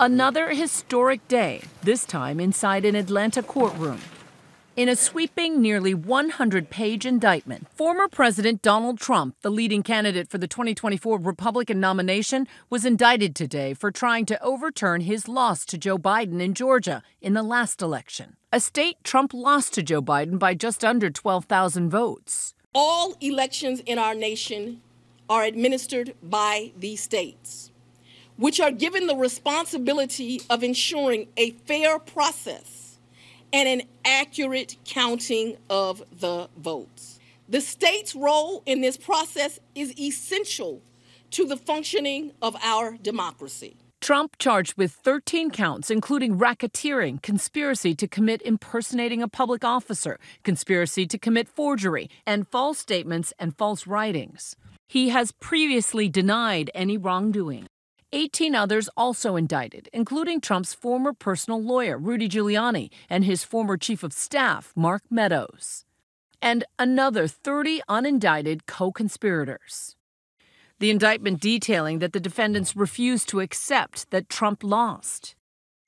Another historic day, this time inside an Atlanta courtroom. In a sweeping, nearly 100 page indictment, former President Donald Trump, the leading candidate for the 2024 Republican nomination, was indicted today for trying to overturn his loss to Joe Biden in Georgia in the last election, a state Trump lost to Joe Biden by just under 12,000 votes. All elections in our nation are administered by these states, which are given the responsibility of ensuring a fair process and an accurate counting of the votes. The state's role in this process is essential to the functioning of our democracy. Trump charged with 13 counts, including racketeering, conspiracy to commit impersonating a public officer, conspiracy to commit forgery, and false statements and false writings. He has previously denied any wrongdoing. 18 others also indicted, including Trump's former personal lawyer, Rudy Giuliani, and his former chief of staff, Mark Meadows, and another 30 unindicted co conspirators. The indictment detailing that the defendants refused to accept that Trump lost.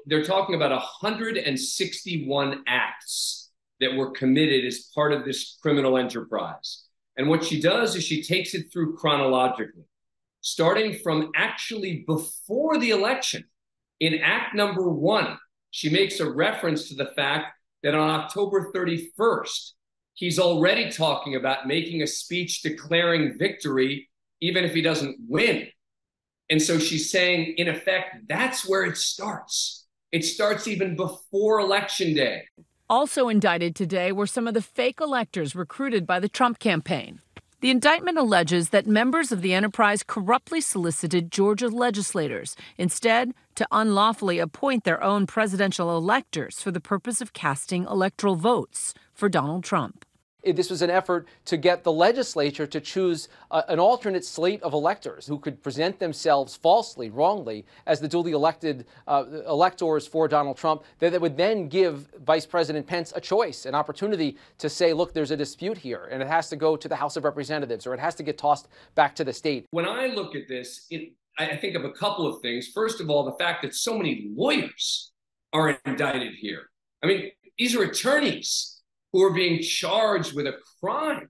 They're talking about 161 acts that were committed as part of this criminal enterprise. And what she does is she takes it through chronologically starting from actually before the election. In Act number one, she makes a reference to the fact that on October 31st, he's already talking about making a speech declaring victory, even if he doesn't win. And so she's saying, in effect, that's where it starts. It starts even before Election Day. Also indicted today were some of the fake electors recruited by the Trump campaign. The indictment alleges that members of the enterprise corruptly solicited Georgia legislators, instead, to unlawfully appoint their own presidential electors for the purpose of casting electoral votes for Donald Trump. This was an effort to get the legislature to choose uh, an alternate slate of electors who could present themselves falsely, wrongly, as the duly elected uh, electors for Donald Trump, that, that would then give Vice President Pence a choice, an opportunity to say, look, there's a dispute here, and it has to go to the House of Representatives or it has to get tossed back to the state. When I look at this, it, I think of a couple of things. First of all, the fact that so many lawyers are indicted here. I mean, these are attorneys who are being charged with a crime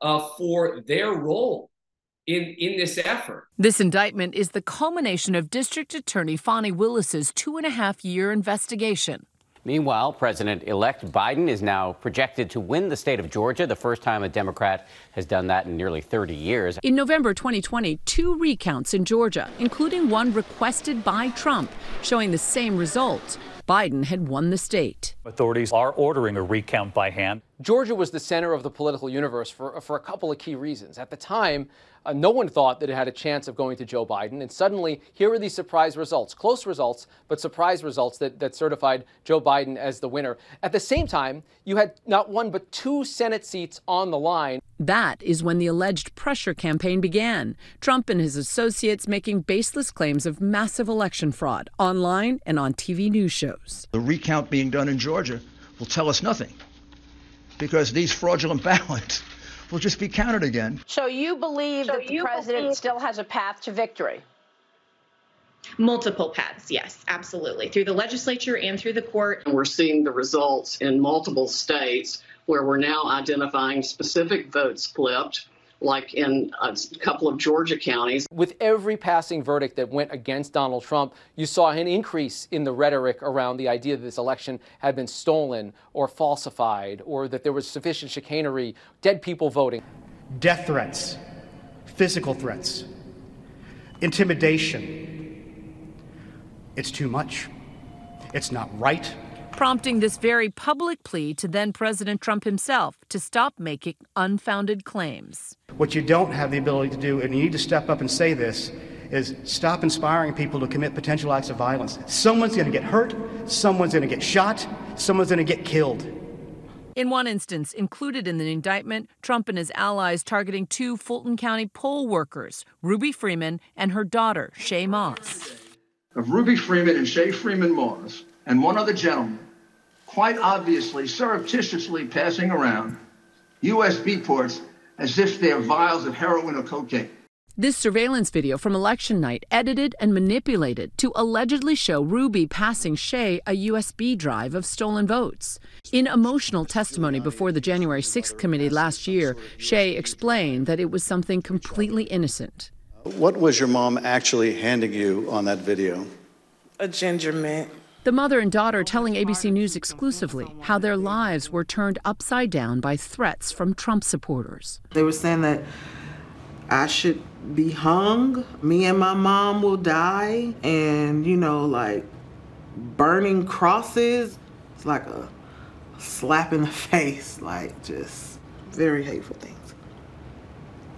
uh, for their role in, in this effort. This indictment is the culmination of District Attorney Fani Willis's two and a half year investigation. Meanwhile, President elect Biden is now projected to win the state of Georgia, the first time a Democrat has done that in nearly 30 years. In November 2020, two recounts in Georgia, including one requested by Trump, showing the same result. Biden had won the state. Authorities are ordering a recount by hand. Georgia was the center of the political universe for, for a couple of key reasons. At the time, uh, no one thought that it had a chance of going to Joe Biden. And suddenly, here are these surprise results, close results, but surprise results that, that certified Joe Biden as the winner. At the same time, you had not one but two Senate seats on the line. That is when the alleged pressure campaign began. Trump and his associates making baseless claims of massive election fraud online and on TV news shows. The recount being done in Georgia will tell us nothing because these fraudulent ballots will just be counted again. So you believe so that the president believe- still has a path to victory? Multiple paths, yes, absolutely. Through the legislature and through the court. And we're seeing the results in multiple states where we're now identifying specific votes flipped like in a couple of Georgia counties. With every passing verdict that went against Donald Trump, you saw an increase in the rhetoric around the idea that this election had been stolen or falsified or that there was sufficient chicanery, dead people voting. Death threats, physical threats, intimidation. It's too much. It's not right prompting this very public plea to then President Trump himself to stop making unfounded claims. What you don't have the ability to do, and you need to step up and say this, is stop inspiring people to commit potential acts of violence. Someone's going to get hurt, someone's going to get shot, someone's going to get killed. In one instance, included in the indictment, Trump and his allies targeting two Fulton County poll workers, Ruby Freeman and her daughter, Shaye Moss. Of Ruby Freeman and Shaye Freeman Moss, and one other gentleman, quite obviously surreptitiously passing around USB ports as if they're vials of heroin or cocaine. This surveillance video from election night edited and manipulated to allegedly show Ruby passing Shaye a USB drive of stolen votes. In emotional testimony before the January 6th committee last year, Shaye explained that it was something completely innocent. What was your mom actually handing you on that video? A ginger mint. The mother and daughter telling ABC News exclusively how their lives were turned upside down by threats from Trump supporters. They were saying that I should be hung. Me and my mom will die. And, you know, like burning crosses. It's like a slap in the face. Like, just very hateful things.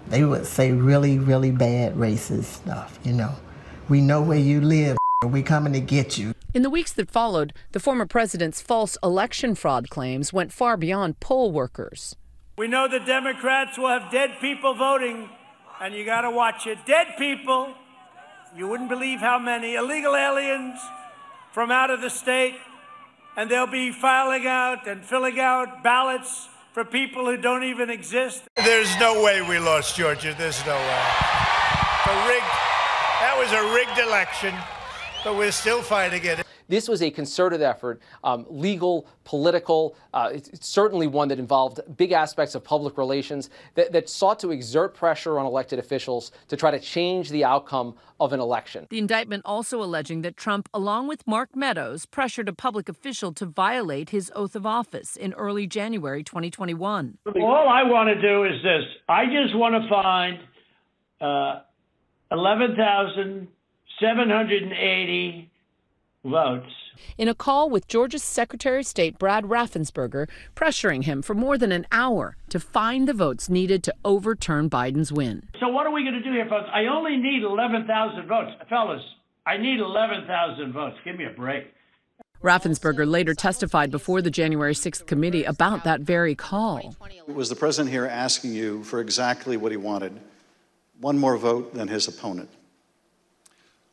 They would say really, really bad racist stuff, you know. We know where you live. We coming to get you. In the weeks that followed, the former president's false election fraud claims went far beyond poll workers. We know the Democrats will have dead people voting and you got to watch it. Dead people, you wouldn't believe how many illegal aliens from out of the state, and they'll be filing out and filling out ballots for people who don't even exist. There's no way we lost Georgia. There's no way. A rigged, that was a rigged election, but we're still fighting it. This was a concerted effort, um, legal, political, uh, it's certainly one that involved big aspects of public relations that, that sought to exert pressure on elected officials to try to change the outcome of an election. The indictment also alleging that Trump, along with Mark Meadows, pressured a public official to violate his oath of office in early January 2021. All I want to do is this I just want to find uh, 11,780 votes. In a call with Georgia's Secretary of State Brad Raffensperger, pressuring him for more than an hour to find the votes needed to overturn Biden's win. So, what are we going to do here, folks? I only need 11,000 votes. Fellas, I need 11,000 votes. Give me a break. Raffensperger later testified before the January 6th committee about that very call. Was the president here asking you for exactly what he wanted? One more vote than his opponent.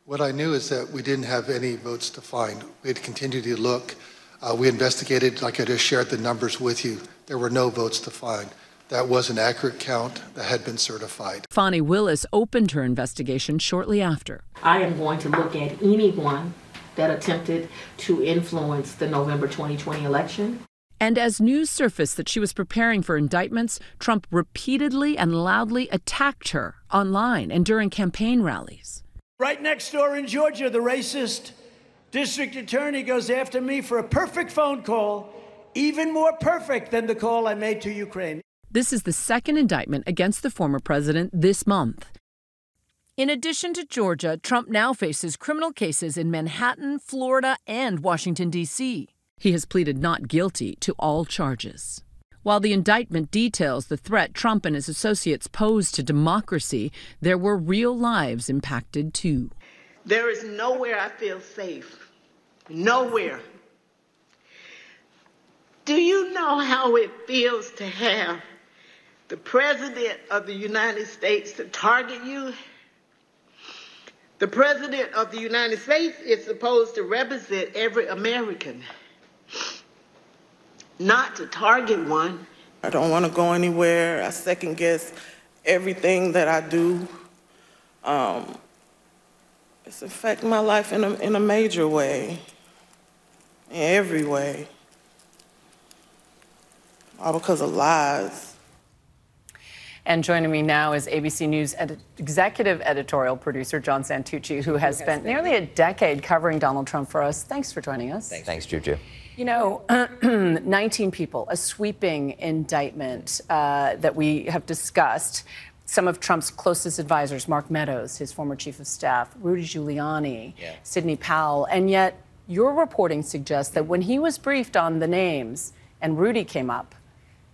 What I knew is that we didn't have any votes to find. We had continued to look. Uh, we investigated, like I just shared the numbers with you. There were no votes to find. That was an accurate count that had been certified. Fani Willis opened her investigation shortly after. I am going to look at anyone that attempted to influence the November 2020 election. And as news surfaced that she was preparing for indictments, Trump repeatedly and loudly attacked her online and during campaign rallies. Right next door in Georgia, the racist district attorney goes after me for a perfect phone call, even more perfect than the call I made to Ukraine. This is the second indictment against the former president this month. In addition to Georgia, Trump now faces criminal cases in Manhattan, Florida, and Washington, D.C. He has pleaded not guilty to all charges. While the indictment details the threat Trump and his associates posed to democracy, there were real lives impacted too. There is nowhere I feel safe. Nowhere. Do you know how it feels to have the President of the United States to target you? The President of the United States is supposed to represent every American not to target one. I don't want to go anywhere. I second guess everything that I do. Um, it's affecting my life in a, in a major way, in every way, all because of lies. And joining me now is ABC News ed- executive editorial producer John Santucci, who has spent nearly a decade covering Donald Trump for us. Thanks for joining us. Thanks, Thanks Juju. You know, 19 people, a sweeping indictment uh, that we have discussed. Some of Trump's closest advisors, Mark Meadows, his former chief of staff, Rudy Giuliani, yeah. Sidney Powell. And yet, your reporting suggests that when he was briefed on the names and Rudy came up,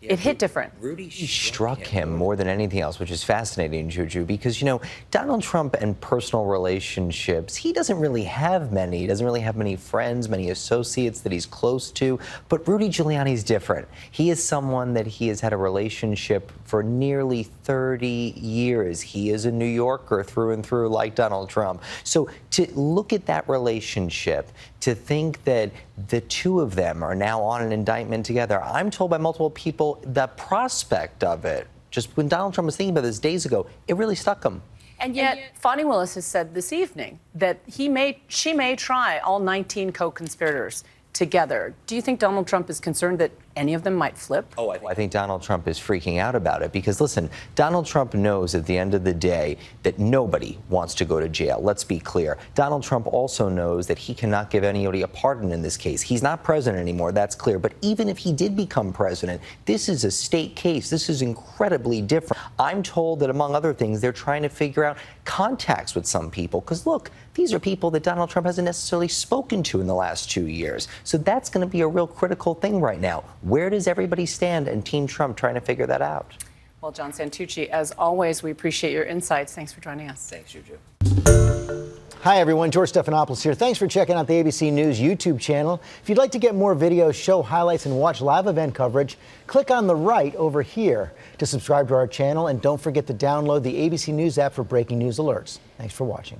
yeah, it hit different. Rudy struck him more than anything else, which is fascinating, Juju, because, you know, Donald Trump and personal relationships, he doesn't really have many. He doesn't really have many friends, many associates that he's close to. But Rudy Giuliani is different. He is someone that he has had a relationship for nearly 30 years. He is a New Yorker through and through, like Donald Trump. So to look at that relationship, to think that the two of them are now on an indictment together, I'm told by multiple people the prospect of it, just when Donald Trump was thinking about this days ago, it really stuck him. And yet, Fani Willis has said this evening that he may, she may try all 19 co-conspirators together. Do you think Donald Trump is concerned that any of them might flip? Oh, I, I think Donald Trump is freaking out about it because, listen, Donald Trump knows at the end of the day that nobody wants to go to jail. Let's be clear. Donald Trump also knows that he cannot give anybody a pardon in this case. He's not president anymore, that's clear. But even if he did become president, this is a state case. This is incredibly different. I'm told that, among other things, they're trying to figure out contacts with some people because, look, these are people that Donald Trump hasn't necessarily spoken to in the last two years. So that's going to be a real critical thing right now. Where does everybody stand and Team Trump trying to figure that out? Well, John Santucci, as always, we appreciate your insights. Thanks for joining us. Thanks, Juju. Hi, everyone. George Stephanopoulos here. Thanks for checking out the ABC News YouTube channel. If you'd like to get more videos, show highlights, and watch live event coverage, click on the right over here to subscribe to our channel. And don't forget to download the ABC News app for breaking news alerts. Thanks for watching.